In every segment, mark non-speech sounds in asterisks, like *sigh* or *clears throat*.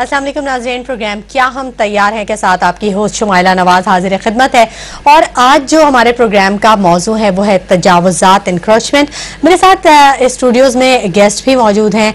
السلام علیکم ناظرین، پروگرام کیا ہم تیار ہیں؟ کے ساتھ آپ کی ہوسٹ شمائلہ نواز حاضر خدمت ہے۔ اور آج جو ہمارے پروگرام کا موضوع ہے، وہ ہے تجاوزات انکروچمنٹ میرے ساتھ اسٹوڈیوز میں گیسٹ بھی موجود ہیں۔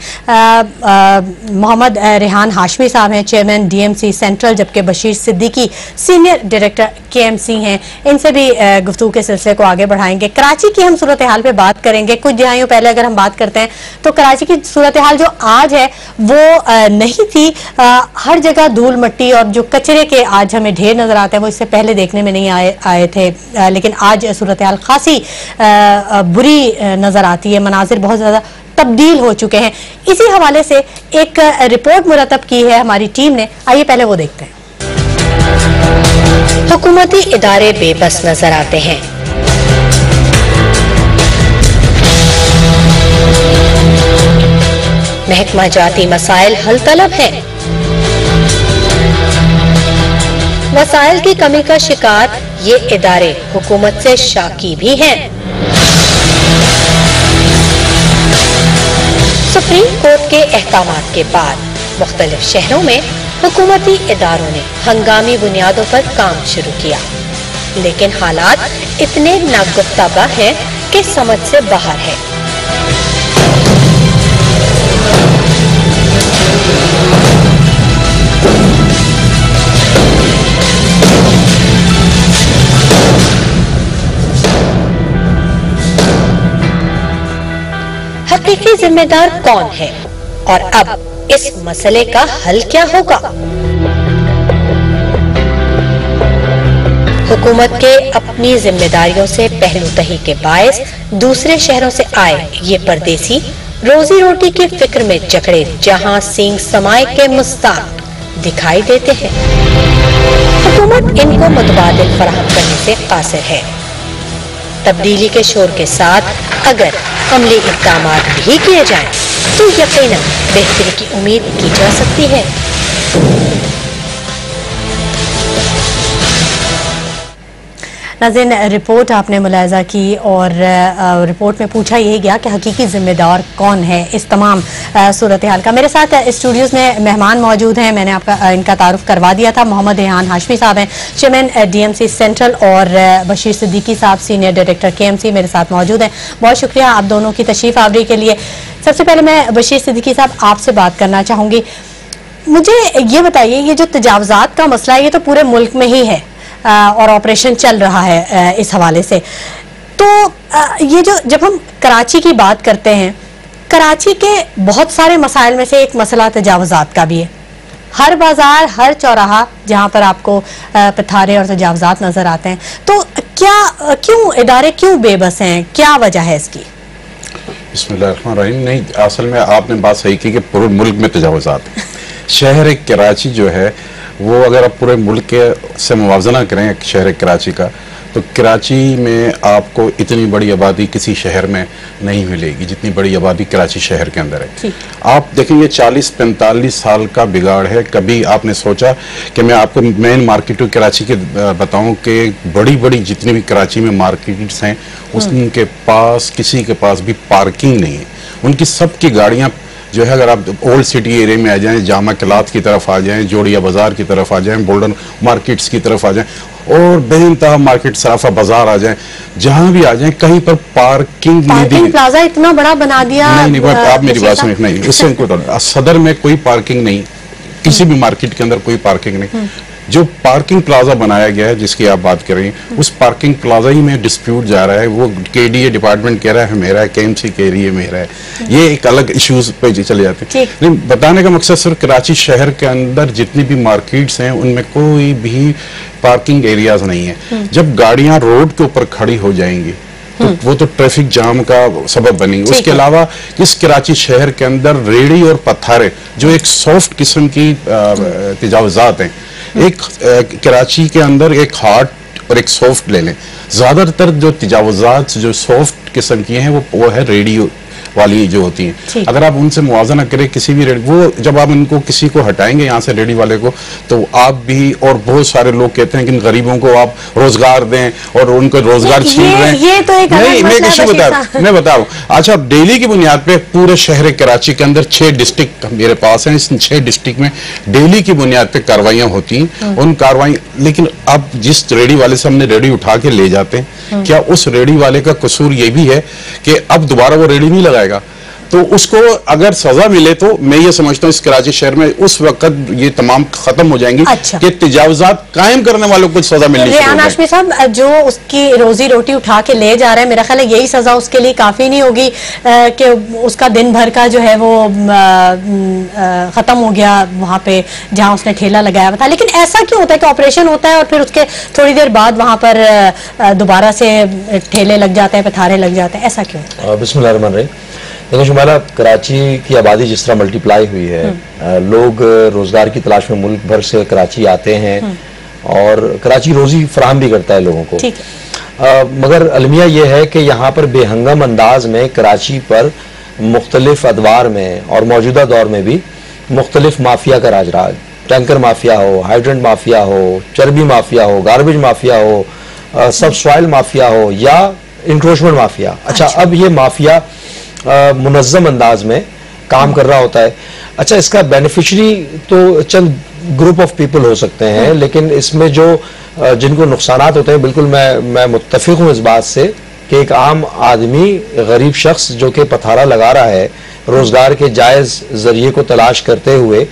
محمد ریحان ہاشمی صاحب ہیں chairman D M C central جبکہ Bashir Siddiqui senior director K M C ہیں۔ ان سے بھی گفتگو کے سلسلے کو آگے بڑھائیں گے۔ کراچی کی ہم صورتحال پہ بات کریں گے۔ کچھ دہائیوں پہلے اگر ہم بات کرتے ہیں، تو کراچی کی صورتحال جو آج ہے، وہ نہیں تھی۔ ہر جگہ دھول مٹی اور جو کچرے کے آج ہمیں ڈھیر نظر آتے ہیں، وہ اس سے پہلے دیکھنے میں نہیں آئے آئے تھے۔ لیکن آج صورتحال خاصی بری نظر آتی ہے، مناظر بہت زیادہ تبدیل ہو چکے ہیں۔ اسی حوالے سے ایک رپورٹ مرتب کی ہے ہماری ٹیم نے۔ آئیے پہلے وہ دیکھتے ہیں۔ حکومتی ادارے بے بس نظر آتے ہیں۔ محکمہ جاتی مسائل حل طلب ہے وسائل کی کمی کا شکار یہ ادارے حکومت سے شاکی بھی ہیں۔ سپریم کورٹ کے احکامات کے بعد مختلف شہروں میں حکومتی اداروں نے ہنگامی بنیادوں پر کام شروع کیا۔ لیکن حالات اتنے ناگفتہ ہیں کہ سمجھ سے باہر ہے حقیقی ذمہ دار کون ہے؟ اور اب اس مسئلے کا حل کیا ہوگا؟ حکومت کے اپنی ذمہ داریوں سے پہلو تہی کے باعث دوسرے شہروں سے آئے یہ پردیسی روزی روٹی کی فکر میں جکڑے جہاں سینگ سمائے کے مستاق دکھائی دیتے ہیں۔ حکومت ان کو متبادل فراہم کرنے سے قاصر ہے۔ تبدیلی کے شور کے ساتھ اگر عملی اقدامات بھی کیے جائیں، تو یقیناً بہتری کی امید کی جا سکتی ہے۔ ناظرین، رپورٹ آپ نے ملاحظہ کی اور رپورٹ میں پوچھا یہ گیا کہ حقیقی ذمہ دار کون ہے اس تمام صورتحال کا۔ میرے ساتھ اسٹوڈیوز میں مہمان موجود ہیں، میں نے آپ کا ان کا تعارف کروا دیا تھا۔ محمد ریحان ہاشمی صاحب ہیں، chairman D M C central اور Bashir Siddiqui sahab, senior director K M C میرے ساتھ موجود ہیں۔ بہت شکریہ آپ دونوں کی تشریف آوری کے لیے۔ سب سے پہلے میں بشیر صدیقی صاحب آپ سے بات کرنا چاہوں گی۔ مجھے یہ بتائیے، یہ جو تجاوزات کا مسئلہ ہے، یہ تو پورے ملک میں ہی ہے۔ اور آپریشن چل رہا ہے اس حوالے سے۔ تو یہ جو جب ہم کراچی کی بات کرتے ہیں کراچی کے بہت سارے مسائل میں سے ایک مسئلہ تجاوزات کا بھی ہے۔ ہر بازار ہر چوراہا جہاں پر آپ کو پتھارے اور تجاوزات نظر آتے ہیں۔ تو کیا کیوں ادارے کیوں بے بس ہیں؟ کیا وجہ ہے اس کی؟ بسم اللہ الرحمن الرحیم۔ نہیں اصل میں آپ نے بات صحیح کی کہ پورے ملک میں تجاوزات *laughs* شہر کراچی جو ہے وہ اگر آپ پورے ملک کے سے موازنہ کریں شہر کراچی کا تو کراچی میں آپ کو اتنی بڑی آبادی کسی شہر میں نہیں ملے گی جتنی بڑی آبادی کراچی شہر کے اندر ہے۔ آپ دیکھیں یہ چالیس پینتالیس سال کا بگاڑ ہے۔ کبھی آپ نے سوچا کہ میں آپ کو مین مارکیٹ کراچی کے بتاؤں کہ بڑی بڑی جتنی بھی کراچی میں مارکیٹس ہیں اس کے پاس کسی کے پاس بھی پارکنگ نہیں ہے۔ ان کی سب کی گاڑیاں جو ہے اگر آپ اولڈ سٹی ایریا میں آ جائیں جامع کلات کی طرف آ جائیں جوڑیا بازار کی طرف آ جائیں بولڈن مارکیٹس کی طرف آ جائیں اور بے انتہا مارکیٹ صرافہ بازار آ جائیں جہاں بھی آ جائیں کہیں پر پارکنگ نہیں دی پلازا اتنا بڑا بنا دیا نہیں نہیں آپ میری بات سنیں نہیں اس سے صدر میں کوئی پارکنگ نہیں کسی بھی مارکیٹ کے اندر کوئی پارکنگ نہیں۔ جو پارکنگ پلازا بنایا گیا ہے جس کی آپ بات کر رہی ہیں اس پارکنگ پلازا ہی میں ڈسپیوٹ جا رہا ہے۔ وہ کے ڈی اے ڈپارٹمنٹ کہہ رہا ہے میرا ہے کے ایم سی کہہ رہی ہے میرا ہے۔ یہ ایک الگ ایشوز پہ جی چلے جاتے ہیں۔ لیکن بتانے کا مقصد صرف کراچی شہر کے اندر جتنی بھی مارکیٹس ہیں ان میں کوئی بھی پارکنگ ایریاز نہیں ہے جب گاڑیاں روڈ کے اوپر کھڑی ہو جائیں گی وہ تو ٹریفک جام کا سبب بنی اس کے علاوہ اس کراچی شہر کے اندر ریڑی اور پتھارے جو ایک سافٹ قسم کی تجاوزات ہیں۔ ایک کراچی کے اندر ایک ہارڈ اور ایک سافٹ لے لیں۔ زیادہ تر جو تجاوزات جو سافٹ قسم کی ہیں وہ ہے ریڈیو۔ والی جو ہوتی ہیں۔ اگر آپ ان سے موازنہ کریں کسی بھی ریڈی وہ جب آپ ان کو کسی کو ہٹائیں گے یہاں سے ریڈی والے کو تو آپ بھی اور بہت سارے لوگ کہتے ہیں کہ ان غریبوں کو آپ روزگار دیں اور ان کو روزگار چھین رہے ہیں۔ یہ میں ایک ایشو بتا میں بتاؤں اچھا ڈیلی کی بنیاد پہ پورے شہر کراچی کے اندر چھ ڈسٹرکٹ میرے پاس ہیں۔ اس چھ ڈسٹرکٹ میں ڈیلی کی بنیاد پہ کاروائیاں ہوتی ہیں۔ ان کاروائیاں لیکن اب جس ریڈی والے سے ہم نے ریڈی اٹھا کے لے جاتے ہیں کیا اس ریڈی والے کا قصور یہ بھی ہے کہ اب دوبارہ وہ ریڈی نہیں لگائے جائے گا۔ تو اس کو اگر سزا ملے تو میں یہ سمجھتا ہوں اس کراچی شہر میں اس وقت یہ تمام ختم ہو جائیں گی اچھا۔ کہ تجاوزات قائم کرنے والوں کو سزا ملنی شروع ہے ریان آشمی صاحب جو اس کی روزی روٹی اٹھا کے لے جا رہا ہے میرا خیال ہے یہی سزا اس کے لیے کافی نہیں ہوگی کہ اس کا دن بھر کا جو ہے وہ ختم ہو گیا وہاں پہ جہاں اس نے ٹھیلا لگایا تھا۔ لیکن ایسا کیوں ہوتا ہے کہ آپریشن ہوتا ہے اور پھر اس کے تھوڑی دیر بعد وہاں پر دوبارہ سے ٹھیلے لگ جاتے ہیں پتھارے لگ جاتے ہیں؟ ایسا کیوں؟ بسم اللہ الرحمن الرحیم۔ لیکن شمالہ کراچی کی آبادی جس طرح ملٹی پلائی ہوئی ہے لوگ روزگار کی تلاش میں ملک بھر سے کراچی آتے ہیں اور کراچی روزی فراہم بھی کرتا ہے لوگوں کو۔ مگر المیہ یہ ہے کہ یہاں پر بے ہنگم انداز میں کراچی پر مختلف ادوار میں اور موجودہ دور میں بھی مختلف مافیا کا راج راج ٹینکر مافیا ہو ہائیڈرنٹ مافیا ہو چربی مافیا ہو گاربیج مافیا ہو سب سوائل مافیا ہو یا انکروشمنٹ مافیا۔ اچھا،, اچھا۔ اب یہ مافیا منظم انداز میں کام کر رہا ہوتا ہے۔ اچھا اس کا بینیفیشری تو چند گروپ آف پیپل ہو سکتے ہیں لیکن اس میں جو جن کو نقصانات ہوتے ہیں بالکل میں میں متفق ہوں اس بات سے کہ ایک عام آدمی غریب شخص جو کہ پتھارا لگا رہا ہے روزگار کے جائز ذریعے کو تلاش کرتے ہوئے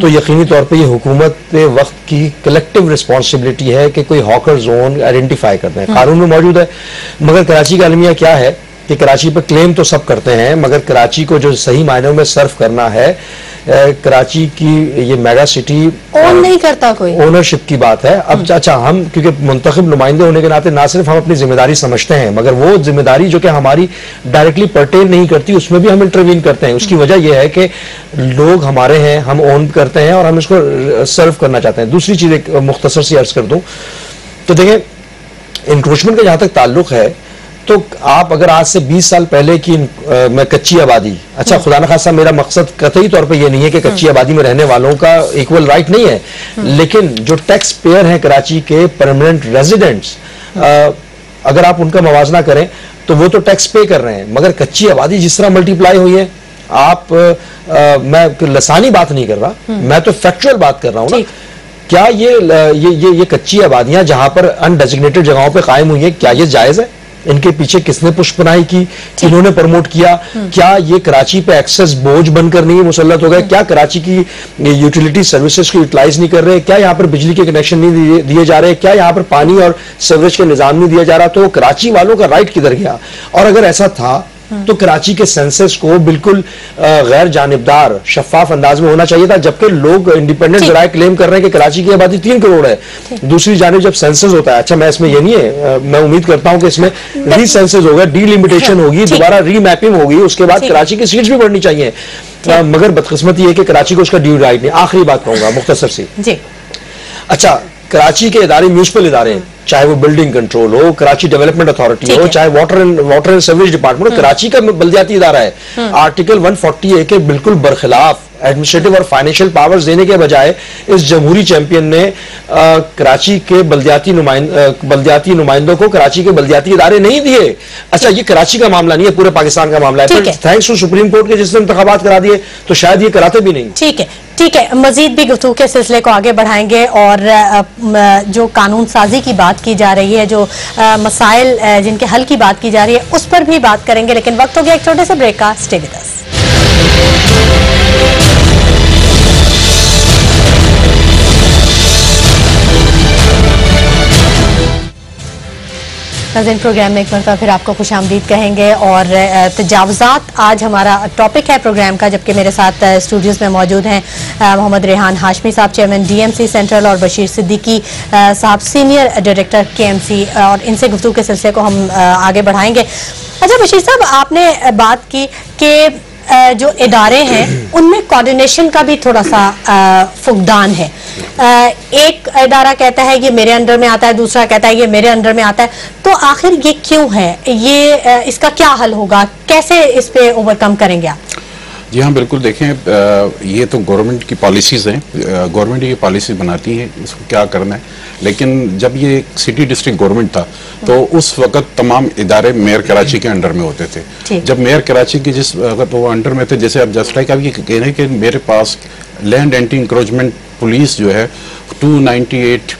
تو یقینی طور پہ یہ حکومت وقت کی کلیکٹیو رسپانسبلٹی ہے کہ کوئی ہاکر زون آئیڈینٹیفائی کرتے ہیں قانون میں موجود ہے مگر کراچی کا المیہ کیا ہے؟ کہ کراچی پہ کلیم تو سب کرتے ہیں مگر کراچی کو جو صحیح معنیوں میں صرف کرنا ہے کراچی کی یہ میگا سٹی اون نہیں کرتا کوئی۔ اونرشپ کی بات ہے۔ اب اچھا ہم کیونکہ منتخب نمائندے ہونے کے ناطے نہ صرف ہم اپنی ذمہ داری سمجھتے ہیں مگر وہ ذمہ داری جو کہ ہماری ڈائریکٹلی پرٹین نہیں کرتی اس میں بھی ہم انٹروین کرتے ہیں۔ اس کی وجہ یہ ہے کہ لوگ ہمارے ہیں ہم اون کرتے ہیں اور ہم اس کو سرو کرنا چاہتے ہیں۔ دوسری چیز ایک مختصر سی عرض کر دوں۔ تو دیکھیں انکروچمنٹ کا جہاں تک تعلق ہے تو آپ اگر آج سے بیس سال پہلے کی میں کچی آبادی اچھا خدا نخواستہ میرا مقصد قطعی طور پہ یہ نہیں ہے کہ کچی آبادی میں رہنے والوں کا ایکول رائٹ نہیں ہے لیکن جو ٹیکس پیئر ہیں کراچی کے پرمننٹ ریزیڈنٹس اگر آپ ان کا موازنہ کریں تو وہ تو ٹیکس پے کر رہے ہیں مگر کچی آبادی جس طرح ملٹی پلائی ہوئی ہے آپ میں لسانی بات نہیں کر رہا میں تو فیکچول بات کر رہا ہوں نا۔ کیا یہ کچی آبادیاں جہاں پر انڈیزگنیٹڈ جگہوں پہ قائم ہوئی ہیں کیا یہ جائز ہے؟ ان کے پیچھے کس نے پشت پناہی کی؟ انہوں نے پرموٹ کیا کیا یہ کراچی پہ ایکسس بوجھ بن کر نہیں مسلط ہو گئے؟ کیا کراچی کی یوٹیلیٹی سروسز کو یوٹیلائز نہیں کر رہے؟ کیا یہاں پر بجلی کے کنیکشن نہیں دیے جا رہے؟ کیا یہاں پر پانی اور سرویس کے نظام نہیں دیا جا رہا؟ تو کراچی والوں کا رائٹ کدھر گیا؟ اور اگر ایسا تھا تو کراچی کے سینسس کو بالکل غیر جانبدار شفاف انداز میں ہونا چاہیے تھا جبکہ لوگ انڈیپینڈنٹ ذرائع کلیم کر رہے ہیں کہ کراچی کی آبادی تین کروڑ ہے۔ دوسری جانب جب سینسس ہوتا ہے اچھا میں اس میں یہ نہیں ہے میں امید کرتا ہوں کہ اس میں ری سینسز ہوگا ڈی لیمیٹیشن ہوگی دوبارہ ری میپنگ ہوگی اس کے بعد کراچی کی سیٹس بھی بڑھنی چاہیے۔ مگر بدقسمتی ہے کہ کراچی کو اس کا ڈیو رائٹ نہیں آخری بات کہوں گا مختصر سی۔ اچھا کراچی کے ادارے میونسپل ادارے ہیں چاہے وہ بلڈنگ کنٹرول ہو کراچی ڈیولپمنٹ اتھارٹی ہو چاہے واٹر اینڈ سروس ڈپارٹمنٹ ہو کراچی کا بلدیاتی ادارہ ہے۔ آرٹیکل 140 اے کے بالکل برخلاف ایڈمنسٹریٹو اور فائنینشیل پاورز دینے کے بجائے اس جمہوری چیمپئن نے کراچی کے بلدیاتی بلدیاتی نمائندوں کو کراچی کے بلدیاتی ادارے نہیں دیے۔ اچھا یہ کراچی کا معاملہ نہیں ہے پورے پاکستان کا معاملہ ہے۔ تھینکس ٹو سپریم کورٹ کے جس نے انتخابات کرا دیے تو شاید یہ کراتے بھی نہیں۔ ٹھیک ہے ٹھیک ہے۔ مزید بھی گفتگو کے سلسلے کو آگے بڑھائیں گے اور جو قانون سازی کی بات کی جا رہی ہے جو مسائل جن کے حل کی بات کی جا رہی ہے اس پر بھی بات کریں گے۔ لیکن وقت ہو گیا ایک چھوٹے سے بریک کا۔ سٹے with us نظرین پروگرام میں ایک مرتبہ پھر آپ کو خوش آمدید کہیں گے اور تجاوزات آج ہمارا ٹاپک ہے پروگرام کا، جبکہ میرے ساتھ اسٹوڈیوز میں موجود ہیں Muhammad Rehan Hashmi sahab chairman D M C central اور Bashir Siddiqui sahab senior director K M C اور ان سے گفتگو کے سلسلے کو ہم آگے بڑھائیں گے۔ اچھا بشیر صاحب، آپ نے بات کی کہ جو ادارے ہیں، ان میں کوارڈینیشن کا بھی تھوڑا سا فقدان ہے۔ ایک ادارہ کہتا ہے یہ میرے انڈر میں آتا ہے دوسرا کہتا ہے یہ میرے انڈر میں آتا ہے۔ تو آخر یہ کیوں ہے؟ یہ اس کا کیا حل ہوگا؟ کیسے اس پہ اوور کم کریں گے آپ؟ جی ہاں بالکل دیکھیں یہ تو گورنمنٹ کی پالیسیز ہیں۔ گورنمنٹ یہ پالیسی بناتی ہے اس کو کیا کرنا ہے؟ لیکن جب یہ سٹی ڈسٹرکٹ گورنمنٹ تھا تو اس وقت تمام ادارے میئر کراچی کے انڈر میں ہوتے تھے۔ جب میئر کراچی کی جس وقت وہ انڈر میں تھے جیسے اب جسٹ لائک اب یہ کہہ رہے ہیں کہ میرے پاس لینڈ اینٹی انکروچمنٹ پولیس جو ہے ٹو نائنٹی ایٹ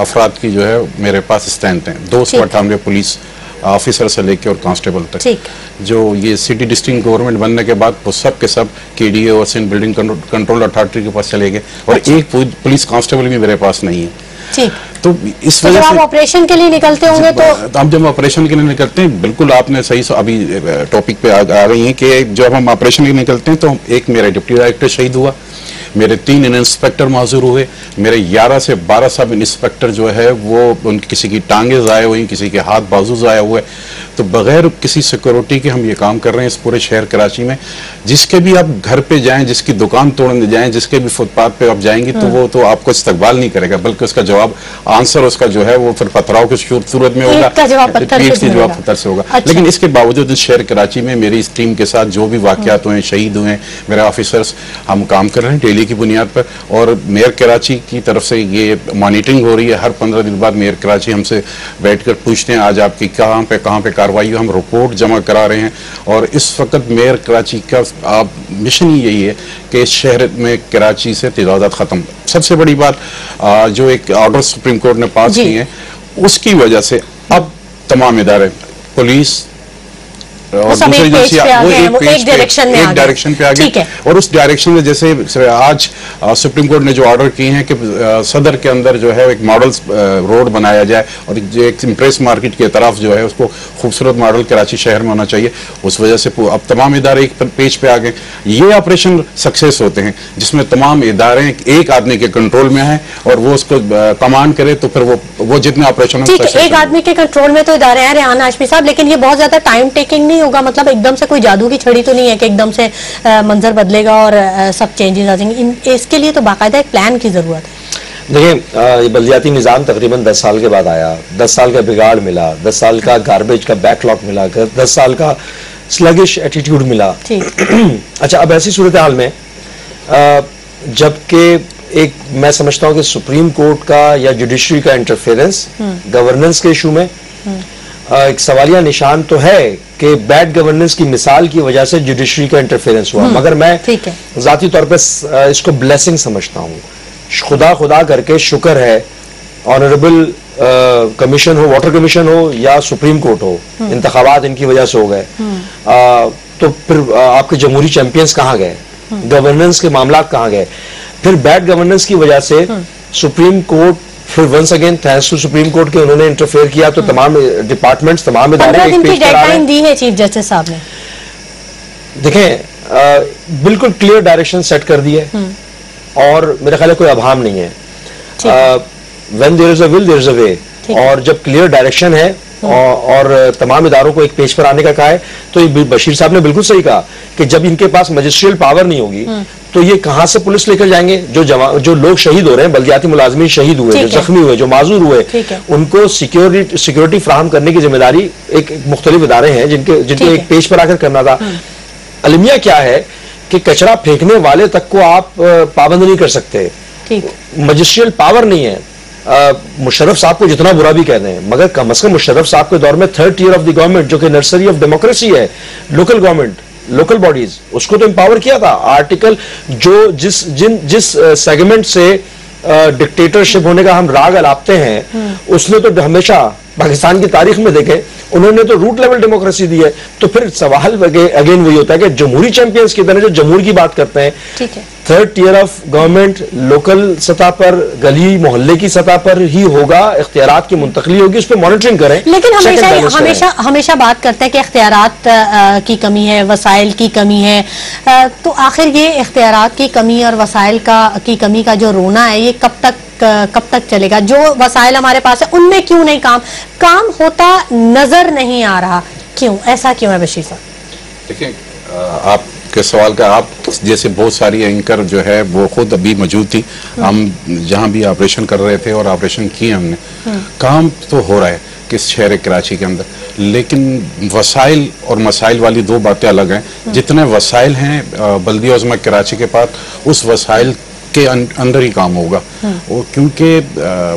افراد کی جو ہے میرے پاس اسٹینڈ ہیں۔ دو سو اٹھانوے پولیس آفیسر سے لے کے اور کانسٹیبل تک۔ جو یہ سٹی ڈسٹرکٹ گورنمنٹ بننے کے بعد وہ سب کے سب کے ڈی اے اور سین بلڈنگ کنٹرول اتھارٹی کے پاس چلے گئے۔ اور اچھا۔ ایک پولیس کانسٹیبل بھی میرے پاس نہیں ہے۔ تو اس وجہ سے آپریشن کے لیے نکلتے ہوں گے تو ہم جب آپریشن کے لیے نکلتے ہیں بالکل آپ نے صحیح ابھی ٹاپک پہ آ رہی ہیں کہ جب ہم آپریشن کے لیے نکلتے ہیں تو ایک میرا ڈپٹی ڈائریکٹر شہید ہوا۔ میرے تین انسپیکٹر معذور ہوئے میرے گیارہ سے بارہ سب انسپیکٹر جو ہے وہ ان کسی کی ٹانگیں ضائع ہوئی کسی کے ہاتھ بازو ضائع ہوئے۔ تو بغیر کسی سیکورٹی کے ہم یہ کام کر رہے ہیں اس پورے شہر کراچی میں۔ جس کے بھی آپ گھر پہ جائیں جس کی دکان توڑنے جائیں جس کے بھی فٹ پاتھ پہ آپ جائیں گی تو وہ تو آپ کو استقبال نہیں کرے گا بلکہ اس کا جواب آنسر اس کا جو ہے وہ پھر پتھراؤ کی صورت میں ہوگا۔ پیٹ کی جواب پتھر سے ہوگا۔ اچھا۔ لیکن اس کے باوجود اس شہر کراچی میں میری اس ٹیم کے ساتھ جو بھی واقعات ہوئے شہید ہوئے میرے آفیسرز ہم کام کر رہے ہیں۔ ڈیلی کی بنیاد پر اور میئر کراچی کی طرف سے یہ مانیٹرنگ ہو رہی ہے۔ ہر پندرہ دن بعد میئر کراچی ہم سے بیٹھ کر پوچھتے ہیں آج آپ کی کہاں پہ کہاں پہ کاروائی ہم رپورٹ جمع کرا رہے ہیں اور اس وقت میئر کراچی کا آپ مشن ہی یہی ہے کہ شہر میں کراچی سے تجاوزات ختم۔ سب سے بڑی بات جو ایک آرڈر سپریم کورٹ نے پاس جی۔ کی ہے اس کی وجہ سے اب تمام ادارے پولیس ایک ڈائریکشن پہ آگے اور اس ڈائریکشن میں جیسے آج سپریم کورٹ نے جو آرڈر کی ہیں کہ صدر کے اندر جو ہے ایک ماڈل روڈ بنایا جائے اور ایک امپریس مارکیٹ طرف جو ہے اس کو خوبصورت ماڈل کراچی شہر میں ہونا چاہیے۔ اس وجہ سے اب تمام ادارے ایک پیج پہ آگے یہ آپریشن سکسیس ہوتے ہیں جس میں تمام ادارے ایک آدمی کے کنٹرول میں ہیں اور وہ اس کو کمانڈ کرے تو پھر وہ جتنے آپریشن ایک آدمی کے کنٹرول میں تو ادارے ہیں ریحان ہاشمی صاحب لیکن یہ بہت زیادہ ٹائم ٹیکنگ نہیں ہوگا؟ مطلب ایک دم سے کوئی جادو کی چھڑی تو نہیں ہے کہ ایک دم سے منظر بدلے گا اور سب چینجز آ جائیں گے؟ اس کے لیے تو باقاعدہ ایک پلان کی ضرورت ہے۔ دیکھیں یہ بلدیاتی نظام تقریباً دس سال کے بعد آیا۔ دس سال کا بگاڑ ملا دس سال کا گاربیج کا بیک لاک ملا دس سال کا سلگش ایٹیٹیوڈ ملا۔ *clears throat* اچھا اب ایسی صورتحال میں جبکہ ایک میں سمجھتا ہوں کہ سپریم کورٹ کا یا جوڈیشری کا انٹرفیرنس گورننس کے ایشو میں ایک سوالیہ نشان تو ہے کہ بیڈ گورننس کی مثال کی وجہ سے جوڈیشری کا انٹرفیرنس ہوا۔ مگر میں ذاتی طور پہ اس کو بلیسنگ سمجھتا ہوں۔ خدا خدا کر کے شکر ہے آنریبل کمیشن ہو واٹر کمیشن ہو یا سپریم کورٹ ہو۔ انتخابات ان کی وجہ سے ہو گئے۔ تو پھر آپ کے جمہوری چیمپئنز کہاں گئے؟ گورننس کے معاملات کہاں گئے؟ پھر بیڈ گورننس کی وجہ سے سپریم کورٹ پھر once again thanks to supreme court کے انہوں نے انٹرفیئر کیا تو تمام ڈپارٹمنٹس تمام ادارے ایک پیج پر آ دی ہے چیف جسٹس صاحب نے۔ دیکھیں بالکل کلیئر ڈائریکشن سیٹ کر دی ہے۔ اور میرے خیال ہے کوئی ابہام نہیں ہے۔ وین دیر از اے ول دیر از اے وے اور جب کلیئر ڈائریکشن ہے اور تمام اداروں کو ایک پیج پر آنے کا کہا ہے۔ تو بشیر صاحب نے بالکل صحیح کہا کہ جب ان کے پاس مجسٹریل پاور نہیں ہوگی تو یہ کہاں سے پولیس لے کر جائیں گے؟ جو جو لوگ شہید ہو رہے ہیں بلدیاتی ملازمین شہید ہوئے جو زخمی ہوئے جو معذور ہوئے ان کو سیکیورٹی فراہم کرنے کی ذمہ داری ایک مختلف ادارے ہیں جن کے جن کے ایک پیج پر آ کر کرنا تھا۔ المیہ کیا ہے کہ کچرا پھینکنے والے تک کو آپ پابند نہیں کر سکتے۔ مجسٹریل پاور نہیں ہے۔ مشرف صاحب کو جتنا برا بھی کہتے ہیں مگر کم از کم مشرف صاحب کے دور میں third tier of the government جو کہ نرسری آف ڈیموکریسی ہے لوکل گورنمنٹ لوکل باڈیز اس کو تو امپاور کیا تھا۔ آرٹیکل جو جس جن جس سیگمنٹ سے ڈکٹیٹرشپ ہونے کا ہم راگ الاپتے ہیں اس نے تو ہمیشہ پاکستان کی تاریخ میں دیکھے انہوں نے تو روٹ لیول ڈیموکریسی دی ہے تو پھر سوال اگین وہی ہوتا ہے کہ جمہوری چیمپئنز کی طرح جو جمہور کی بات کرتے ہیں third tier of government local سطح پر گلی محلے کی سطح پر ہی ہوگا اختیارات کی منتقلی ہوگی اس پہ مانیٹرنگ کریں۔ لیکن ہمیشہ ہمیشہ بات کرتے ہیں کہ اختیارات کی کمی ہے وسائل کی کمی ہے۔ تو آخر یہ اختیارات کی کمی اور وسائل کی کمی کا جو رونا ہے یہ کب تک کب تک چلے گا؟ جو وسائل ہمارے پاس ہے ان میں کیوں نہیں کام؟ کام ہوتا نظر نہیں آ رہا۔ کیوں؟ ایسا کیوں ہے بشیر صاحب؟ دیکھیں آپ ایک سوال کا آپ جیسے بہت ساری اینکر جو ہے وہ خود ابھی موجود تھی۔ ہم جہاں بھی آپریشن کر رہے تھے اور آپریشن کیے ہم نے۔ کام تو ہو رہا ہے کس شہر کراچی کے اندر۔ لیکن وسائل اور مسائل والی دو باتیں الگ ہیں۔ جتنے وسائل ہیں بلدی عظمہ کراچی کے پاس اس وسائل کے اندر ہی کام ہوگا۔ کیونکہ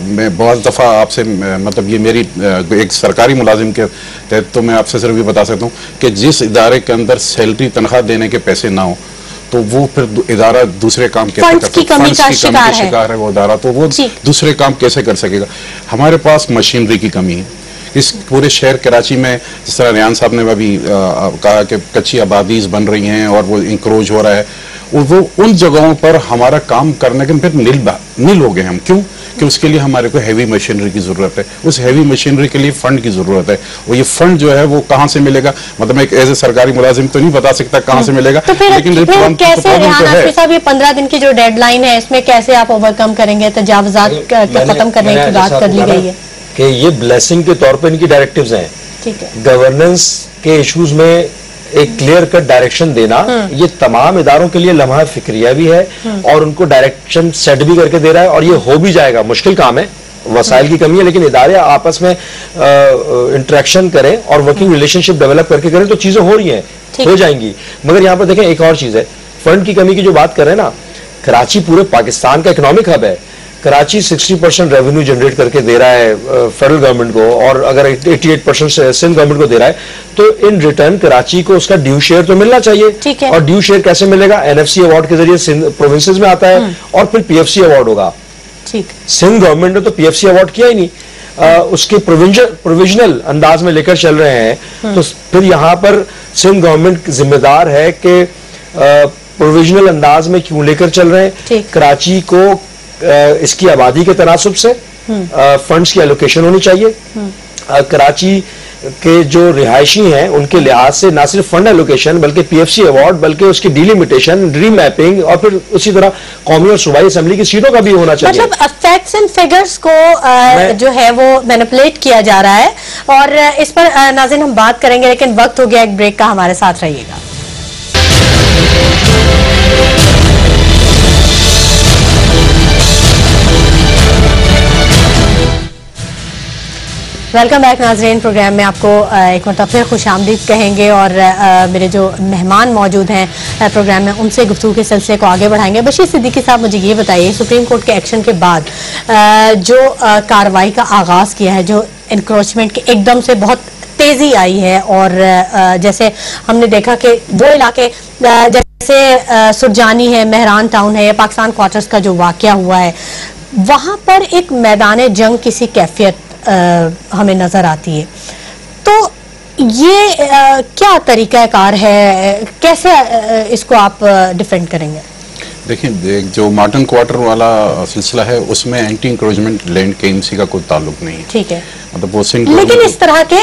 میں بہت دفعہ آپ سے مطلب یہ میری ایک سرکاری ملازم کے تحت تو میں آپ سے صرف یہ بتا سکتا ہوں کہ جس ادارے کے اندر سیلری تنخواہ دینے کے پیسے نہ ہوں تو وہ پھر ادارہ دوسرے کام کیسے کر سکے فنڈز کی کمی کا شکار ہے وہ ادارہ تو وہ۔ دوسرے کام کیسے کر سکے گا؟ ہمارے پاس مشینری کی کمی ہے۔ اس پورے شہر کراچی میں جس طرح ریان صاحب نے ابھی کہا کہ کچی آبادیز بن رہی ہیں اور وہ انکروج ہو رہا ہے۔ وہ ان جگہوں پر ہمارا کام کرنے کے پھر نیل نیل ہو گئے ہم. کیوں؟ کہ اس کے لیے ہمارے کو ہیوی مشینری کی ضرورت ہے. اس ہیوی مشینری کے لیے فنڈ کی ضرورت ہے. اور یہ فنڈ جو ہے وہ کہاں سے ملے گا؟ مطلب ایک ایز اے سرکاری ملازم تو نہیں بتا سکتا کہاں سے ملے گا لیکن کیسے صاحب یہ پندرہ دن کی جو ڈیڈ لائن ہے اس میں کیسے آپ اوورکم کریں گے؟ تجاوزات ختم کرنے کی بات کر لی گئی ہے۔ کہ یہ بلیسنگ کے طور پہ ان کی ڈائریکٹیوز ہیں۔ گورننس کے ایشوز میں ایک کلیئر کٹ ڈائریکشن دینا یہ تمام اداروں کے لیے لمحہ فکریہ بھی ہے اور ان کو ڈائریکشن سیٹ بھی کر کے دے رہا ہے اور یہ ہو بھی جائے گا مشکل کام ہے۔ وسائل کی کمی ہے لیکن ادارے آپس میں انٹریکشن کریں اور ورکنگ ریلیشن شپ ڈیولپ کر کے کریں تو چیزیں ہو رہی ہیں ہو جائیں گی۔ مگر یہاں پر دیکھیں ایک اور چیز ہے۔ فنڈ کی کمی کی جو بات کر رہے ہیں نا کراچی پورے پاکستان کا اکنامک ہب ہے۔ Karachi sixty percent revenue generate کر کے دے رہا ہے فیڈرل گورنمنٹ کو اور اگر eighty eight percent Sindh government کو دے رہا ہے تو ان ریٹرن کراچی کو اس کا ڈیو شیئر تو ملنا چاہیے۔ اور ڈیو شیئر کیسے ملے گا؟ این ایف سی ایوارڈ کے ذریعے پروونسز میں آتا ہے اور پھر پی ایف سی ایوارڈ ہوگا۔ سندھ گورنمنٹ نے تو پی ایف سی ایوارڈ کیا ہی نہیں۔ اس کے پروویژنل انداز میں لے کر چل رہے ہیں۔ تو پھر یہاں پر سندھ گورنمنٹ ذمہ دار ہے کہ پروویژنل انداز میں کیوں لے کر چل رہے ہیں؟ کراچی کو اس کی آبادی کے تناسب سے فنڈز کی الوکیشن ہونی چاہیے۔ کراچی کے جو رہائشی ہیں ان کے لحاظ سے نہ صرف فنڈ الوکیشن بلکہ پی ایف سی ایوارڈ بلکہ اس کی ڈیلیمیٹیشن ری میپنگ اور پھر اسی طرح قومی اور صوبائی اسمبلی کی سیٹوں کا بھی ہونا چاہیے۔ مطلب فیکٹس اینڈ فیگرز کو جو ہے وہ مینپلیٹ کیا جا رہا ہے۔ اور اس پر ناظرین ہم بات کریں گے لیکن وقت ہو گیا ایک بریک کا ہمارے ساتھ رہیے گا۔ ویلکم بیک ناظرین پروگرام میں آپ کو ایک مرتبہ پھر خوش آمدید کہیں گے اور میرے جو مہمان موجود ہیں پروگرام میں ان سے گفتگو کے سلسلے کو آگے بڑھائیں گے. بشیر صدیقی صاحب، مجھے یہ بتائیے، سپریم کورٹ کے ایکشن کے بعد جو کاروائی کا آغاز کیا ہے، جو انکروچمنٹ کے ایک دم سے بہت تیزی آئی ہے اور جیسے ہم نے دیکھا کہ وہ علاقے جیسے سرجانی ہے، مہران ٹاؤن ہے یا پاکستان کوارٹرز کا جو واقعہ ہوا ہے، وہاں پر ایک میدان جنگ کسی کیفیت ہمیں نظر آتی ہے۔ تو یہ کیا طریقہ کار ہے؟ کیسے اس کو آپ ڈیفینڈ کریں گے؟ دیکھیں جو مارٹن کوارٹر والا سلسلہ ہے اس میں anti encroachment land K M C کا کوئی تعلق نہیں ہے۔ ٹھیک ہے۔ مطلب وہ لیکن اس طرح کے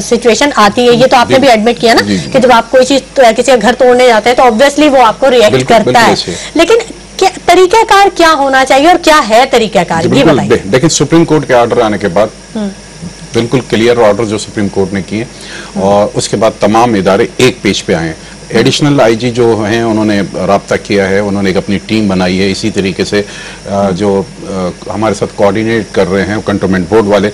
سچویشن آتی ہے۔ یہ تو آپ نے بھی ایڈمٹ کیا نا جی، جی۔ کہ جب آپ کوئی چیز کسی کا گھر توڑنے جاتے ہیں تو آبویسلی وہ آپ کو ریئیکٹ کرتا ہے۔ لیکن طریقہ کار کیا ہونا چاہیے اور کیا ہے طریقہ کار؟ یہ بتائیے۔ دیکھیں سپریم کورٹ کے آرڈر آنے کے بعد بالکل کلیئر آرڈر جو سپریم کورٹ نے کیے اور اس کے بعد تمام ادارے ایک پیج پہ آئے ہیں۔ ایڈیشنل آئی جی جو ہیں انہوں نے رابطہ کیا ہے انہوں نے ایک اپنی ٹیم بنائی ہے۔ اسی طریقے سے جو ہمارے ساتھ کوارڈینیٹ کر رہے ہیں کنٹرمنٹ بورڈ والے۔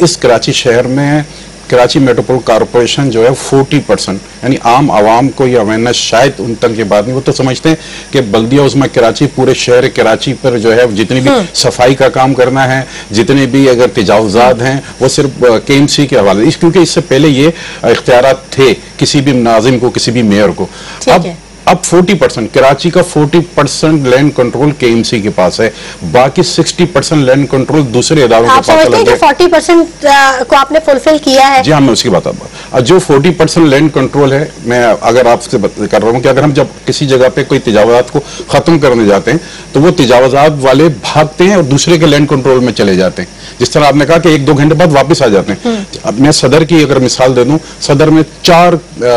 اس کراچی شہر میں کراچی میٹروپول کارپوریشن جو ہے فورٹی پرسنٹ یعنی عام عوام کو یہ اویرنس شاید ان تک یہ بات نہیں وہ تو سمجھتے ہیں کہ بلدیہ عظمہ کراچی پورے شہر کراچی پر جو ہے جتنی بھی صفائی کا کام کرنا ہے جتنے بھی اگر تجاوزات ہیں وہ صرف کے ایم سی کے حوالے کیونکہ اس سے پہلے یہ اختیارات تھے کسی بھی ناظم کو کسی بھی میئر کو۔ اب اب فورٹی پرسنٹ کراچی کا forty percent land control K M C کے پاس ہے باقی سکسٹی پرسنٹ لینڈ کنٹرول دوسرے اداروں کے پاس آپ سمجھتے ہیں کہ فورٹی پرسنٹ کو آپ نے فلفل کیا ہے؟ جی ہاں میں اس کی بات آتا جو فورٹی پرسنٹ لینڈ کنٹرول ہے میں اگر آپ سے کر رہا ہوں کہ اگر ہم جب کسی جگہ پہ کوئی تجاوزات کو ختم کرنے جاتے ہیں تو وہ تجاوزات والے بھاگتے ہیں اور دوسرے کے لینڈ کنٹرول میں چلے جاتے ہیں۔ جس طرح آپ نے کہا کہ ایک دو گھنٹے بعد واپس آ جاتے ہیں۔ اب میں صدر کی اگر مثال دے دوں صدر میں چار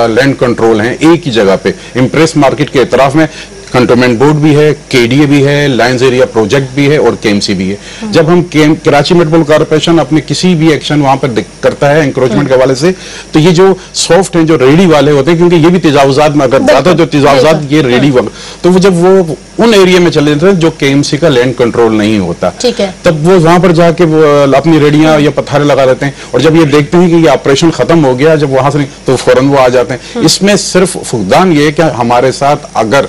لینڈ کنٹرول ہیں ایک ہی جگہ پہ۔ امپریس مارکیٹ کے اطراف میں کنٹونمنٹ بورڈ بھی ہے کے ڈی اے بھی ہے لائنز ایریا پروجیکٹ بھی ہے اور کے ایم سی بھی ہے۔ جب ہم کراچی میٹرپول کارپیشن اپنے کسی بھی ایکشن وہاں پر کرتا ہے انکروچمنٹ کے حوالے سے تو یہ جو سافٹ ہیں جو ریڈی والے ہوتے ہیں کیونکہ یہ بھی تجاوزات میں اگر زیادہ جو تجاوزات یہ ریڈی والے۔ تو وہ جب وہ ان ایریا میں چلے جاتے ہیں جو کے ایم سی کا لینڈ کنٹرول نہیں ہوتا۔ تب وہ وہاں پر جا کے وہ اپنی ریڈیاں یا پتھارے لگا دیتے ہیں۔ اور جب یہ دیکھتے ہیں کہ یہ آپریشن ختم ہو گیا جب وہاں سے تو فوراً وہ آ جاتے ہیں۔ اس میں صرف فقدان یہ ہے کہ ہمارے ساتھ اگر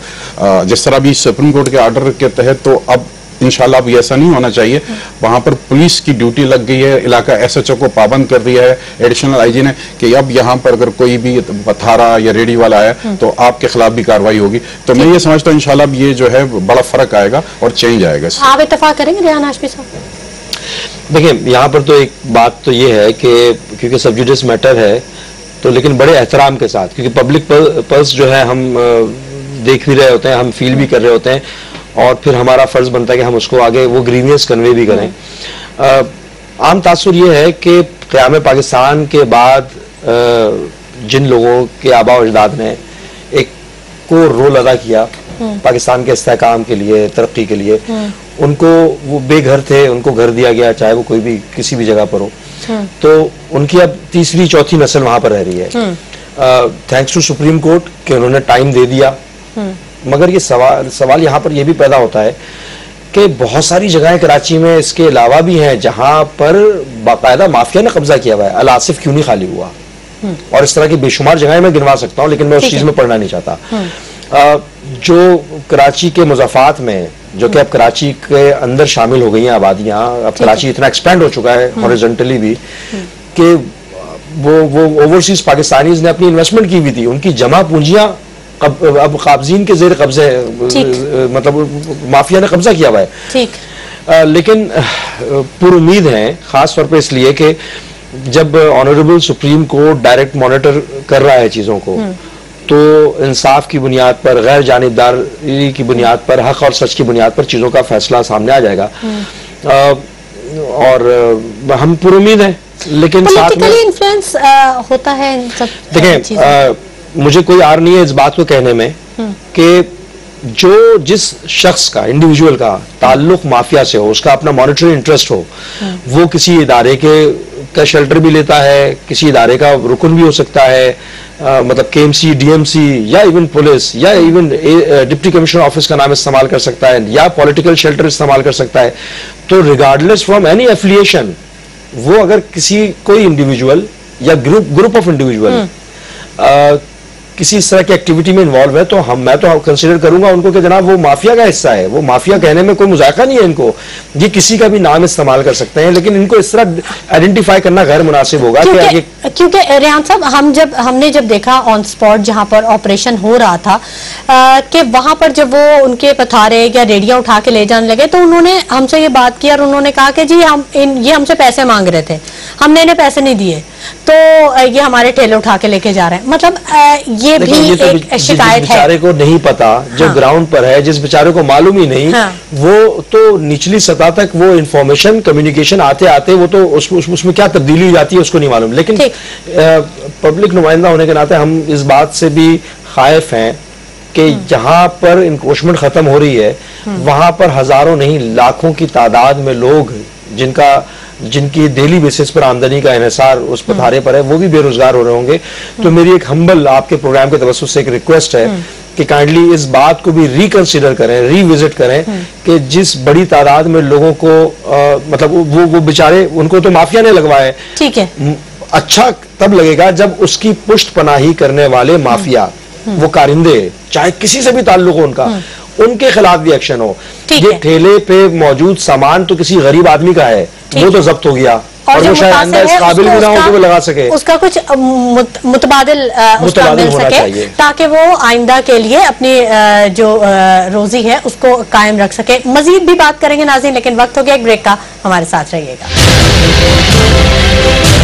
جس طرح بھی سپریم کورٹ کے آرڈر کے تحت تو اب انشاءاللہ اب ایسا نہیں ہونا چاہیے۔ وہاں پر پولیس کی ڈیوٹی لگ گئی ہے علاقہ ایس ایچ کو پابند کر دیا ہے۔ ایڈیشنل آئی جی نے کہ اب یہاں پر اگر کوئی بھی پتھارا یا ریڈی والا آیا تو آپ کے خلاف بھی کاروائی ہوگی۔ تو میں یہ سمجھتا ہوں انشاءاللہ اب یہ جو ہے بڑا فرق آئے گا اور چینج آئے گا آپ اتفاق کریں گے ریان ہاشمی صاحب؟ دیکھیں یہاں پر تو ایک بات تو یہ ہے کہ کیونکہ سب سبجیڈس میٹر ہے تو لیکن بڑے احترام کے ساتھ کیونکہ پبلک پلس جو ہے ہم دیکھ بھی رہے ہوتے ہیں ہم فیل بھی کر رہے ہوتے ہیں اور پھر ہمارا فرض بنتا ہے کہ ہم اس کو آگے وہ گریوینس کنوے بھی کریں۔ عام تاثر یہ ہے کہ قیام پاکستان کے بعد جن لوگوں کے آبا و اجداد نے ایک کو رول ادا کیا پاکستان کے استحکام کے لیے ترقی کے لیے ان کو وہ بے گھر تھے ان کو گھر دیا گیا چاہے وہ کوئی بھی کسی بھی جگہ پر ہو۔ تو ان کی اب تیسری چوتھی نسل وہاں پر رہ رہی ہے۔ تھینکس ٹو سپریم کورٹ کہ انہوں نے ٹائم دے دیا۔ مگر یہ سوال سوال یہاں پر یہ بھی پیدا ہوتا ہے کہ بہت ساری جگہیں کراچی میں اس کے علاوہ بھی ہیں جہاں پر باقاعدہ مافیا نے قبضہ کیا ہوا ہے۔ الاسف کیوں نہیں خالی ہوا؟ اور اس طرح کی بے شمار جگہیں میں گنوا سکتا ہوں لیکن میں اس چیز میں پڑھنا نہیں چاہتا۔ جو کراچی کے مضافات میں جو کہ اب کراچی کے اندر شامل ہو گئی ہیں آبادیاں اب کراچی اتنا ایکسپینڈ ہو چکا ہے ہوریزنٹلی بھی کہ وہ وہ اوورسیز پاکستانیز نے اپنی انویسٹمنٹ کی ہوئی تھی۔ ان کی جمع پونجیاں اب قابضین کے زیر قبضہ مطلب مافیا نے قبضہ کیا ہوا ہے۔ لیکن پر امید ہیں خاص طور پہ اس لیے کہ جب honourable supreme court direct monitor کر رہا ہے چیزوں کو تو انصاف کی بنیاد پر غیر جانبداری کی بنیاد پر حق اور سچ کی بنیاد پر چیزوں کا فیصلہ سامنے آ جائے گا۔ اور ہم پر امید ہیں لیکن ساتھ میں پولیٹیکلی انفلینس ہوتا ہے دیکھیں مجھے کوئی آر نہیں ہے اس بات کو کہنے میں کہ جو جس شخص کا انڈیویجول کا تعلق مافیا سے ہو اس کا اپنا مانیٹری انٹرسٹ ہو وہ کسی ادارے کے کا شیلٹر بھی لیتا ہے کسی ادارے کا رکن بھی ہو سکتا ہے مطلب K M C D M C یا ایون پولیس یا ایون ڈپٹی کمشنر آفس کا نام استعمال کر سکتا ہے یا پولیٹیکل شیلٹر استعمال کر سکتا ہے۔ تو ریگارڈلیس فرام اینی ایفلیشن وہ اگر کسی کوئی انڈیویجول یا گروپ گروپ آف انڈیویجول کسی اس طرح کی ایکٹیویٹی میں انوالو ہے تو ہم میں تو کنسیڈر کروں گا ان کو کہ جناب وہ مافیا کا حصہ ہے۔ وہ مافیا کہنے میں کوئی مذائقہ نہیں ہے ان کو۔ یہ کسی کا بھی نام استعمال کر سکتے ہیں لیکن ان کو اس طرح ایڈنٹیفائی کرنا غیر مناسب ہوگا کیونکہ, ریان صاحب ہم جب ہم نے جب دیکھا آن سپورٹ جہاں پر آپریشن ہو رہا تھا کہ وہاں پر جب وہ ان کے پتھارے یا ریڈیاں اٹھا کے لے جانے لگے تو انہوں نے ہم سے یہ بات کیا اور انہوں نے کہا کہ جی ہم یہ ہم سے پیسے مانگ رہے تھے۔ ہم نے انہیں پیسے نہیں دیے۔ تو یہ ہمارے ٹیلے اٹھا کے لے کے جا رہے ہیں۔ مطلب یہ بھی ایک شکایت ہے۔ جس بچارے کو نہیں پتا جو ہاں۔ گراؤنڈ پر ہے جس بچارے کو معلوم ہی نہیں ہاں۔ وہ تو نچلی سطح تک وہ انفارمیشن کمیونکیشن آتے آتے وہ تو اس میں کیا تبدیلی ہو جاتی ہے اس کو نہیں معلوم۔ لیکن پبلک نمائندہ ہونے کے ناتے ہم اس بات سے بھی خائف ہیں کہ ہاں۔ جہاں پر انکوشمنٹ ختم ہو رہی ہے وہاں پر ہزاروں نہیں لاکھوں کی تعداد میں لوگ جن کا جن کی ڈیلی بیسس پر آمدنی کا انحصار اس پتھارے پر ہے وہ بھی بے روزگار ہو رہے ہوں گے۔ تو میری ایک ہمبل آپ کے پروگرام کے توسط سے ایک ریکویسٹ ہے کہ کائنڈلی اس بات کو بھی ریکنسیڈر کریں ری وزٹ کریں کہ جس بڑی تعداد میں لوگوں کو مطلب وہ بچارے ان کو تو مافیا نے لگوائے ٹھیک ہے۔ اچھا تب لگے گا جب اس کی پشت پناہی کرنے والے مافیا وہ کارندے چاہے کسی سے بھی تعلق ہو ان کا ان کے خلاف بھی ایکشن ہو۔ یہ ٹھیلے پہ موجود سامان تو کسی غریب آدمی کا ہے۔ وہ تو ضبط ہو گیا۔ اور وہ شاید آئندہ اس قابل بھی نہ ہو کہ وہ لگا سکے۔ اس کا کچھ متبادل اس کا مل سکے تاکہ وہ آئندہ کے لیے اپنی جو روزی ہے اس کو قائم رکھ سکے۔ مزید بھی بات کریں گے ناظرین لیکن وقت ہو گیا ایک بریک کا ہمارے ساتھ رہیے گا۔ موسیقی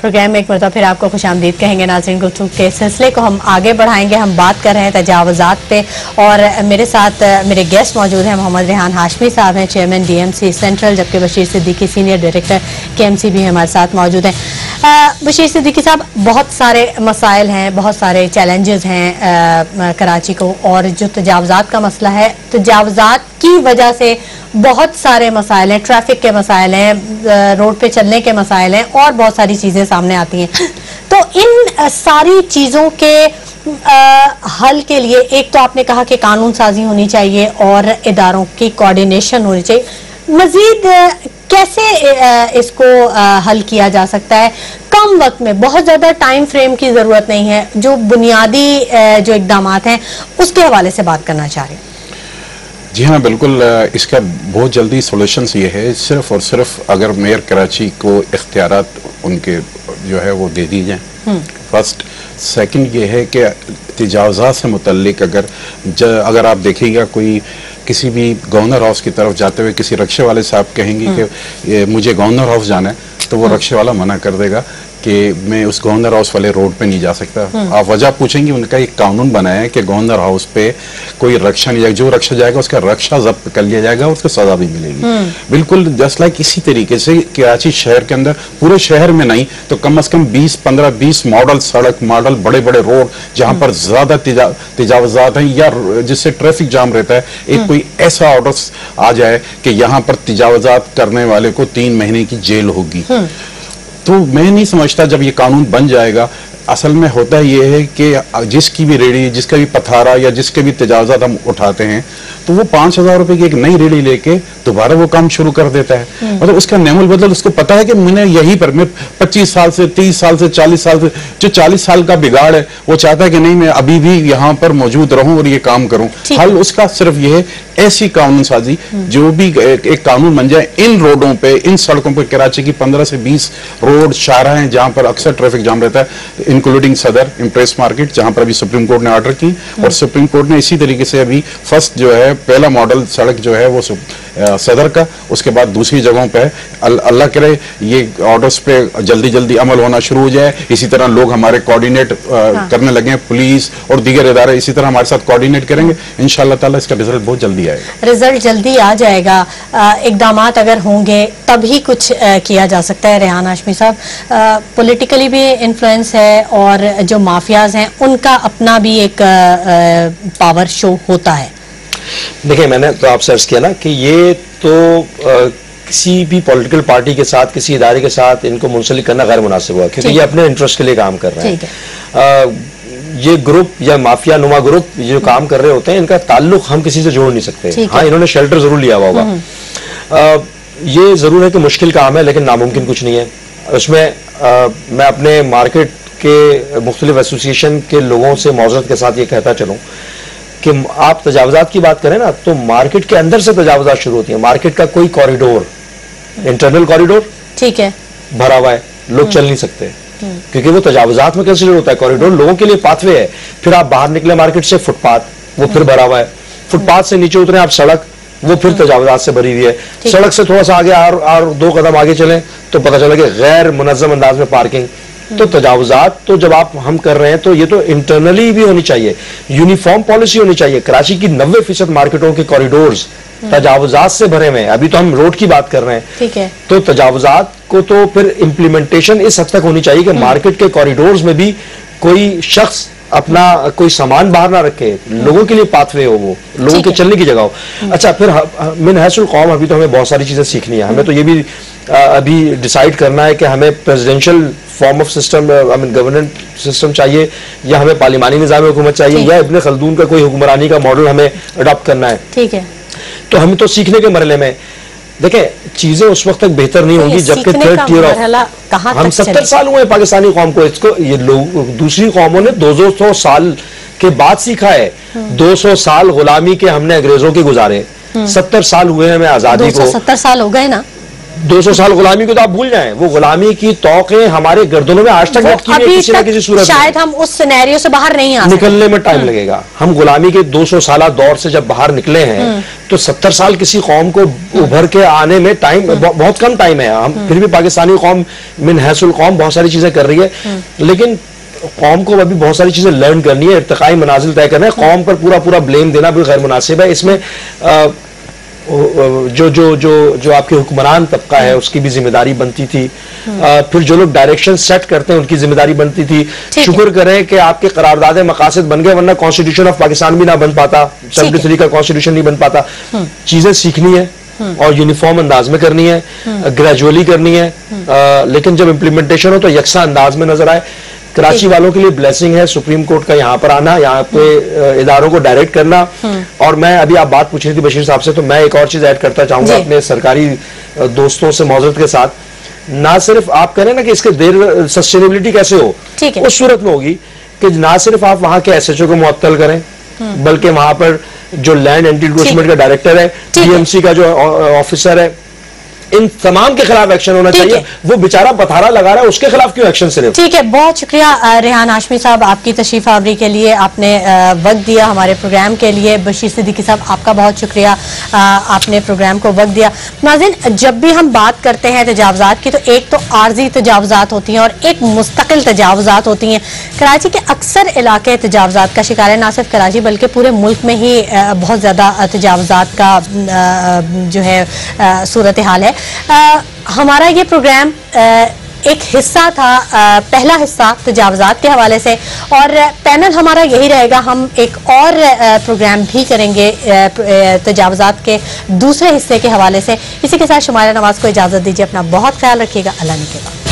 پروگرام میں ایک مرتبہ پھر آپ کو خوش آمدید کہیں گے، ناظرین گفتگو کے سلسلے کو ہم آگے بڑھائیں گے۔ ہم بات کر رہے ہیں تجاوزات پہ اور میرے ساتھ میرے گیسٹ موجود ہیں محمد ریحان ہاشمی صاحب ہیں، chairman D M C central, جبکہ Bashir Siddiqui senior director K M C بھی ہمارے ساتھ موجود ہیں۔ بشیر صدیقی صاحب، بہت سارے مسائل ہیں، بہت سارے چیلنجز ہیں کراچی کو اور جو تجاوزات کا مسئلہ ہے، تجاوزات کی وجہ سے بہت سارے مسائل ہیں، ٹریفک کے مسائل ہیں روڈ پہ چلنے کے مسائل ہیں اور بہت ساری چیزیں سامنے آتی ہیں۔ تو ان ساری چیزوں کے حل کے لیے ایک تو آپ نے کہا کہ قانون سازی ہونی چاہیے اور اداروں کی کوارڈینیشن ہونی چاہیے۔ مزید کیسے اس کو حل کیا جا سکتا ہے؟ کم وقت میں، بہت زیادہ ٹائم فریم کی ضرورت نہیں ہے۔ جو بنیادی جو اقدامات ہیں، اس کے حوالے سے بات کرنا چاہ رہے ہیں جی ہاں بالکل اس کا بہت جلدی سولوشنس یہ ہے۔ صرف اور صرف اگر میئر کراچی کو اختیارات ان کے جو ہے وہ دے دی جائیں۔ فرسٹ سیکنڈ یہ ہے کہ تجاوزات سے متعلق اگر اگر آپ دیکھیں گا کوئی کسی بھی گورنر ہاؤس کی طرف جاتے ہوئے کسی رکشے والے صاحب کہیں گے کہ مجھے گورنر ہاؤس جانا ہے تو وہ رکشے والا منع کر دے گا۔ کہ میں اس گورنر ہاؤس والے روڈ پہ نہیں جا سکتا۔ آپ وجہ پوچھیں گے ان کا ایک قانون بنایا ہے کہ گورنر ہاؤس پہ کوئی رکشا نہیں جائے گا جو رکشا جائے گا اس کا رکشا ضبط کر لیا جائے گا اس کو سزا بھی ملے گی۔ بالکل جس لائک اسی طریقے سے کراچی شہر کے اندر پورے شہر میں نہیں تو کم از کم بیس پندرہ بیس ماڈل سڑک ماڈل بڑے بڑے روڈ جہاں پر زیادہ تجاوزات ہیں یا جس سے ٹریفک جام رہتا ہے۔ ایک کوئی ایسا آرڈر آ جائے کہ یہاں پر تجاوزات کرنے والے کو تین مہینے کی جیل ہوگی۔ تو میں نہیں سمجھتا جب یہ قانون بن جائے گا۔ اصل میں ہوتا یہ ہے کہ جس کی بھی ریڑی جس کا بھی پتھارا یا جس کے بھی تجاوزات ہم اٹھاتے ہیں تو وہ پانچ ہزار روپے کی ایک نئی ریڑی لے کے دوبارہ وہ کام شروع کر دیتا ہے۔ مطلب اس کا نیم البدل اس کو پتا ہے کہ میں نے یہی پر میں پچیس سال سے تیس سال سے چالیس سال سے جو چالیس سال کا بگاڑ ہے وہ چاہتا ہے کہ نہیں میں ابھی بھی یہاں پر موجود رہوں اور یہ کام کروں۔ حل اس کا صرف یہ ہے ایسی قانون سازی جو بھی ایک قانون بن جائے ان روڈوں پہ ان سڑکوں پہ کراچی کی پندرہ سے بیس روڈ شارہ ہیں جہاں پر اکثر ٹریفک جام رہتا ہے انکلوڈنگ صدر امپریس مارکیٹ جہاں پر ابھی سپریم کورٹ نے آرڈر کی اور سپریم کورٹ نے اسی طریقے سے ابھی فرسٹ جو ہے پہلا ماڈل سڑک جو ہے وہ صدر کا اس کے بعد دوسری جگہوں پہ اللہ کرے یہ آرڈرز پہ جلدی جلدی عمل ہونا شروع ہو جائے۔ اسی طرح لوگ ہمارے کوارڈینیٹ ہاں۔ کرنے لگے پولیس اور دیگر ادارے اسی طرح ہمارے ساتھ کوارڈینیٹ کریں گے۔ انشاءاللہ تعالی اس کا رزلٹ بہت جلدی آئے گا۔ رزلٹ جلدی آ جائے گا۔ اقدامات اگر ہوں گے تب ہی کچھ کیا جا سکتا ہے۔ ریحان ہاشمی صاحب پولیٹیکلی بھی انفلوئنس ہے اور جو مافیاز ہیں ان کا اپنا بھی ایک پاور شو ہوتا ہے۔ دیکھیں میں نے تو آپ سرچ کیا نا کہ یہ تو کسی بھی پولیٹیکل پارٹی کے ساتھ کسی ادارے کے ساتھ ان کو منسلک کرنا غیر مناسب ہوا کیونکہ یہ اپنے انٹرسٹ کے لیے کام کر رہے ہیں۔ یہ گروپ یا مافیا نما گروپ جو کام کر رہے ہوتے ہیں ان کا تعلق ہم کسی سے جوڑ نہیں سکتے۔ ہاں انہوں نے شیلٹر ضرور لیا ہوا ہوگا یہ ضرور ہے کہ مشکل کام ہے لیکن ناممکن کچھ نہیں ہے۔ اس میں میں اپنے مارکیٹ کے مختلف ایسوسیشن کے لوگوں سے معذرت کے ساتھ یہ کہتا چلوں۔ کہ آپ تجاوزات کی بات کریں نا تو مارکیٹ کے اندر سے تجاوزات شروع ہوتی ہیں۔ مارکیٹ کا کوئی کوریڈور انٹرنل کوریڈور ٹھیک ہے۔ بھرا ہوا ہے لوگ چل نہیں سکتے۔ کیونکہ وہ تجاوزات میں کنسیڈر ہوتا ہے کوریڈور لوگوں کے لیے پاتھ وے ہے۔ پھر آپ باہر نکلے مارکیٹ سے فٹ پاتھ وہ پھر بھرا ہوا ہے۔ فٹ پاتھ سے نیچے اترے آپ سڑک وہ پھر تجاوزات سے بھری ہوئی ہے۔ سڑک سے تھوڑا سا آگے اور دو قدم آگے چلیں تو پتہ چلا کہ غیر منظم انداز میں پارکنگ تو تجاوزات تو جب آپ ہم کر رہے ہیں تو یہ تو انٹرنلی بھی ہونی چاہیے یونیفارم پالیسی ہونی چاہیے۔ کراچی کی نوے فیصد مارکیٹوں کے کوریڈورز تجاوزات سے بھرے ہوئے ہیں۔ ابھی تو ہم روڈ کی بات کر رہے ہیں۔ تو تجاوزات کو تو پھر امپلیمنٹیشن اس حد تک ہونی چاہیے کہ مارکیٹ کے کوریڈورز میں بھی کوئی شخص اپنا کوئی سامان باہر نہ رکھے لوگوں کے لیے پاتھ وے ہو وہ لوگوں کے چلنے کی جگہ ہو۔ اچھا پھر من حیث القوم ابھی تو ہمیں بہت ساری چیزیں سیکھنی ہے ہمیں تو یہ بھی ابھی ڈیسائیڈ کرنا ہے کہ ہمیں presidential form of system government system چاہیے یا ہمیں پارلیمانی نظام حکومت چاہیے یا ابن خلدون کا کوئی حکمرانی کا ماڈل ہمیں اڈاپٹ کرنا ہے۔ ٹھیک ہے۔ تو ہمیں تو سیکھنے کے مرحلے میں دیکھیں چیزیں اس وقت تک بہتر نہیں ہوں گی جبکہ تھرڈ ٹیئر آف ہم ستر سال ہوئے پاکستانی قوم کو اس کو یہ لوگ دوسری قوموں نے دو سو سال کے بعد سیکھا ہے۔ دو سو سال غلامی کے ہم نے انگریزوں کے گزارے۔ ستر سال ہوئے ہمیں آزادی کو۔ ستر سال ہو گئے نا۔ دو سو سال غلامی کو تو آپ بھول جائیں۔ وہ غلامی کی توقع ہمارے گردنوں میں آج تک کسی نہ کسی صورت شاید ہم اس سینیریو سے باہر نہیں نکلنے میں ٹائم لگے گا۔ ہم غلامی کے دو سو سالہ دور سے جب باہر نکلے ہیں تو ستر سال کسی قوم کو ابھر کے آنے میں ٹائم بہت کم ٹائم ہے۔ ہم پھر بھی پاکستانی قوم من حیث القوم بہت ساری چیزیں کر رہی ہے۔ لیکن قوم کو ابھی بہت ساری چیزیں لرن کرنی ہے ارتقائی منازل طے کرنا ہے۔ قوم پر پورا پورا بلیم دینا بھی غیر مناسب ہے۔ اس میں جو جو جو جو آپ کے حکمران طبقہ ہے اس کی بھی ذمہ داری بنتی تھی۔ پھر جو لوگ ڈائریکشن سیٹ کرتے ہیں ان کی ذمہ داری بنتی تھی۔ شکر کریں کہ آپ کے قرارداد مقاصد بن گئے ورنہ کانسٹیٹیوشن آف پاکستان بھی نہ بن پاتا۔ سیونٹی تھری کا کانسٹیٹیوشن نہیں بن پاتا۔ چیزیں سیکھنی ہے اور یونیفارم انداز میں کرنی ہے گریجولی کرنی ہے لیکن جب امپلیمنٹیشن ہو تو یکساں انداز میں نظر آئے۔ کراچی والوں کے لیے بلیسنگ ہے سپریم کورٹ کا یہاں پر آنا یہاں پہ اداروں کو ڈائریکٹ کرنا۔ اور میں ابھی آپ بات پوچھ رہی تھی بشیر صاحب سے تو میں ایک اور چیز ایڈ کرتا چاہوں گا جی۔ اپنے سرکاری دوستوں سے معذرت کے ساتھ۔ نہ صرف آپ کہہ رہے ہیں نا کہ اس کے دیر سسٹینیبلٹی کیسے ہو اس صورت میں ہوگی کہ نہ صرف آپ وہاں کے ایس ایچ او کو معطل کریں بلکہ وہاں پر جو لینڈ اینٹی کا ڈائریکٹر ہے ڈی ایم سی کا جو آفیسر ہے ان تمام کے خلاف ایکشن ہونا چاہیے۔ وہ بیچارہ پتھارا لگا رہا ہے اس کے خلاف کیوں ایکشن صرف؟ ٹھیک ہے بہت شکریہ ریحان ہاشمی صاحب آپ کی تشریف آوری کے لیے آپ نے وقت دیا ہمارے پروگرام کے لیے۔ بشیر صدیقی صاحب آپ کا بہت شکریہ آپ نے پروگرام کو وقت دیا۔ ناظرین جب بھی ہم بات کرتے ہیں تجاوزات کی تو ایک تو عارضی تجاوزات ہوتی ہیں اور ایک مستقل تجاوزات ہوتی ہیں۔ کراچی کے اکثر علاقے تجاوزات کا شکار ہے نہ صرف کراچی بلکہ پورے ملک میں ہی بہت زیادہ تجاوزات کا جو ہے صورتحال ہے۔ ہمارا یہ پروگرام ایک حصہ تھا پہلا حصہ تجاوزات کے حوالے سے، اور پینل ہمارا یہی رہے گا، ہم ایک اور پروگرام بھی کریں گے تجاوزات کے دوسرے حصے کے حوالے سے۔ اسی کے ساتھ شمارہ نواز کو اجازت دیجیے اپنا بہت خیال رکھیے گا۔ اللہ نے کے بعد